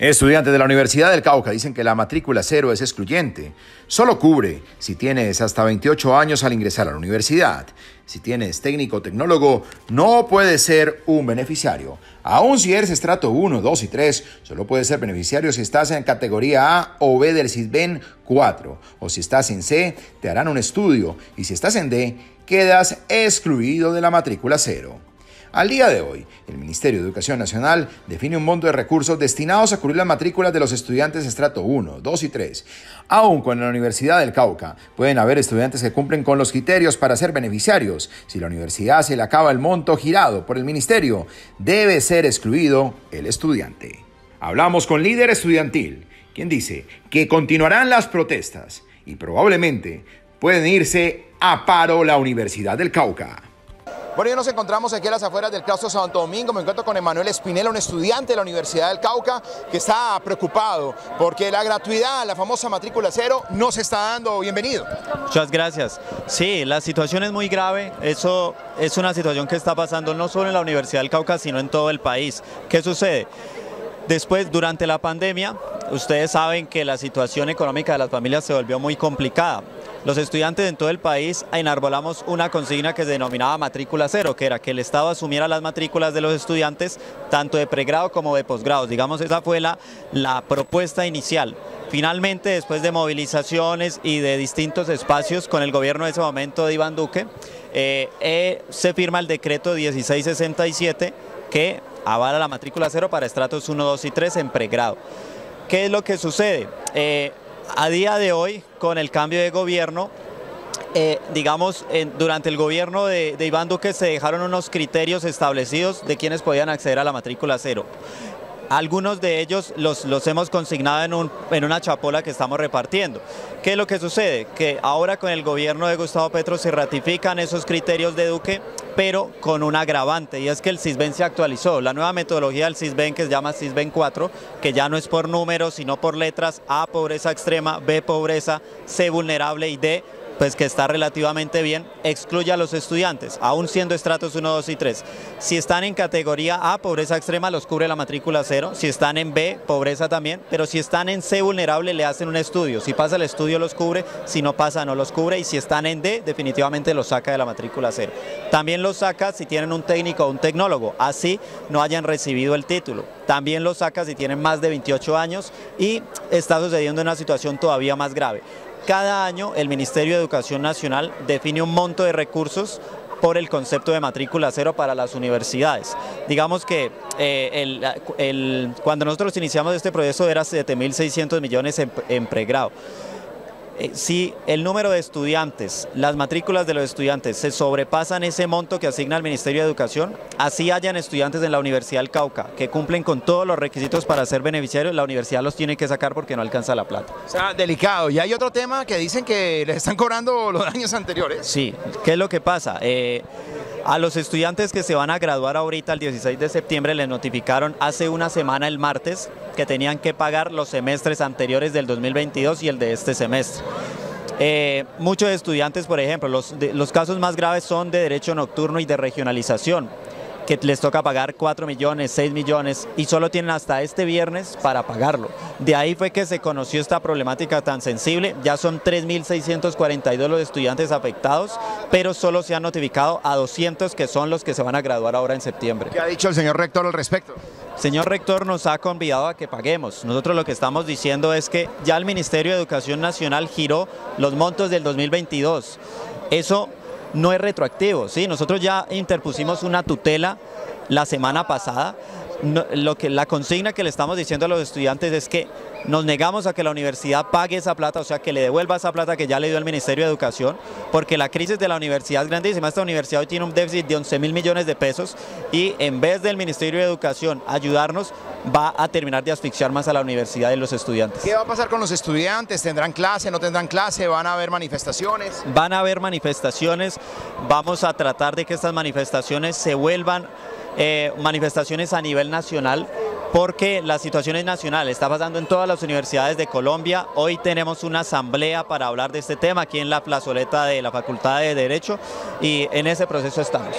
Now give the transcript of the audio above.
Estudiantes de la Universidad del Cauca dicen que la matrícula cero es excluyente. Solo cubre si tienes hasta 28 años al ingresar a la universidad. Si tienes técnico o tecnólogo, no puedes ser un beneficiario. Aún si eres estrato 1, 2 y 3, solo puedes ser beneficiario si estás en categoría A o B del CISBEN 4. O si estás en C, te harán un estudio. Y si estás en D, quedas excluido de la matrícula cero. Al día de hoy, el Ministerio de Educación Nacional define un monto de recursos destinados a cubrir las matrículas de los estudiantes de estrato 1, 2 y 3. Aún con la Universidad del Cauca pueden haber estudiantes que cumplen con los criterios para ser beneficiarios. Si la universidad se le acaba el monto girado por el Ministerio, debe ser excluido el estudiante. Hablamos con líder estudiantil, quien dice que continuarán las protestas y probablemente pueden irse a paro la Universidad del Cauca. Bueno, hoy nos encontramos aquí a las afueras del claustro Santo Domingo. Me encuentro con Emanuel Espinela, un estudiante de la Universidad del Cauca, que está preocupado porque la gratuidad, la famosa matrícula cero, no se está dando. Bienvenido. Muchas gracias. Sí, la situación es muy grave. Eso es una situación que está pasando no solo en la Universidad del Cauca, sino en todo el país. ¿Qué sucede? Después, durante la pandemia, ustedes saben que la situación económica de las familias se volvió muy complicada los estudiantes en todo el país enarbolamos una consigna que se denominaba matrícula cero, que era que el Estado asumiera las matrículas de los estudiantes tanto de pregrado como de posgrado. Digamos, esa fue la, la propuesta inicial. Finalmente, después de movilizaciones y de distintos espacios con el gobierno de ese momento de Iván Duque, eh, eh, se firma el decreto 1667 que avala la matrícula cero para estratos 1, 2 y 3 en pregrado. ¿Qué es lo que sucede? Eh, a día de hoy, con el cambio de gobierno, eh, digamos, durante el gobierno de, Iván Duque se dejaron unos criterios establecidos de quienes podían acceder a la matrícula cero. Algunos de ellos los, los hemos consignado en, un, en, una chapola que estamos repartiendo. ¿Qué es lo que sucede? Que ahora con el gobierno de Gustavo Petro se ratifican esos criterios de Duque, pero con un agravante, y es que el CISBEN se actualizó. La nueva metodología del CISBEN, que se llama CISBEN 4, que ya no es por números, sino por letras, A, pobreza extrema, B, pobreza, C, vulnerable y D, pues que está relativamente bien, excluye a los estudiantes, aún siendo estratos 1, 2 y 3. Si están en categoría A, pobreza extrema, los cubre la matrícula cero. Si están en B, pobreza también. Pero si están en C, vulnerable, le hacen un estudio. Si pasa el estudio, los cubre. Si no pasa, no los cubre. Y si están en D, definitivamente los saca de la matrícula cero. También los saca si tienen un técnico o un tecnólogo. Así no hayan recibido el título. También los saca si tienen más de 28 años y está sucediendo una situación todavía más grave. Cada año el Ministerio de Educación Nacional define un monto de recursos por el concepto de matrícula cero para las universidades. Digamos que eh, cuando nosotros iniciamos este proceso era 7.600 millones en pregrado. Eh, si el número de estudiantes, las matrículas de los estudiantes se sobrepasan ese monto que asigna el Ministerio de Educación, así hayan estudiantes en la Universidad del Cauca que cumplen con todos los requisitos para ser beneficiarios, la universidad los tiene que sacar porque no alcanza la plata. O sea, delicado. Y hay otro tema que dicen que les están cobrando los años anteriores. Sí, ¿qué es lo que pasa? Eh, a los estudiantes que se van a graduar ahorita el 16 de septiembre les notificaron hace una semana el martes que tenían que pagar los semestres anteriores del 2022 y el de este semestre. Eh, muchos estudiantes, por ejemplo, los, los casos más graves son de derecho nocturno y de regionalización que les toca pagar 4 millones, 6 millones y solo tienen hasta este viernes para pagarlo. De ahí fue que se conoció esta problemática tan sensible, ya son 3.642 los estudiantes afectados, pero solo se han notificado a 200 que son los que se van a graduar ahora en septiembre. ¿Qué ha dicho el señor rector al respecto? Señor rector nos ha convidado a que paguemos. Nosotros lo que estamos diciendo es que ya el Ministerio de Educación Nacional giró los montos del 2022. Eso no es retroactivo. ¿sí? Nosotros ya interpusimos una tutela la semana pasada. lo que, la consigna que le estamos diciendo a los estudiantes es que nos negamos a que la universidad pague esa plata, o sea, que le devuelva esa plata que ya le dio el Ministerio de Educación, porque la crisis de la universidad es grandísima. Esta universidad hoy tiene un déficit de 11 mil millones de pesos y en vez del Ministerio de Educación ayudarnos, va a terminar de asfixiar más a la universidad y los estudiantes. ¿Qué va a pasar con los estudiantes? ¿Tendrán clase? ¿No tendrán clase? ¿Van a haber manifestaciones? Van a haber manifestaciones. Vamos a tratar de que estas manifestaciones se vuelvan eh, manifestaciones a nivel nacional porque la situación es nacional, está pasando en todas las universidades de Colombia. Hoy tenemos una asamblea para hablar de este tema aquí en la plazoleta de la Facultad de Derecho y en ese proceso estamos.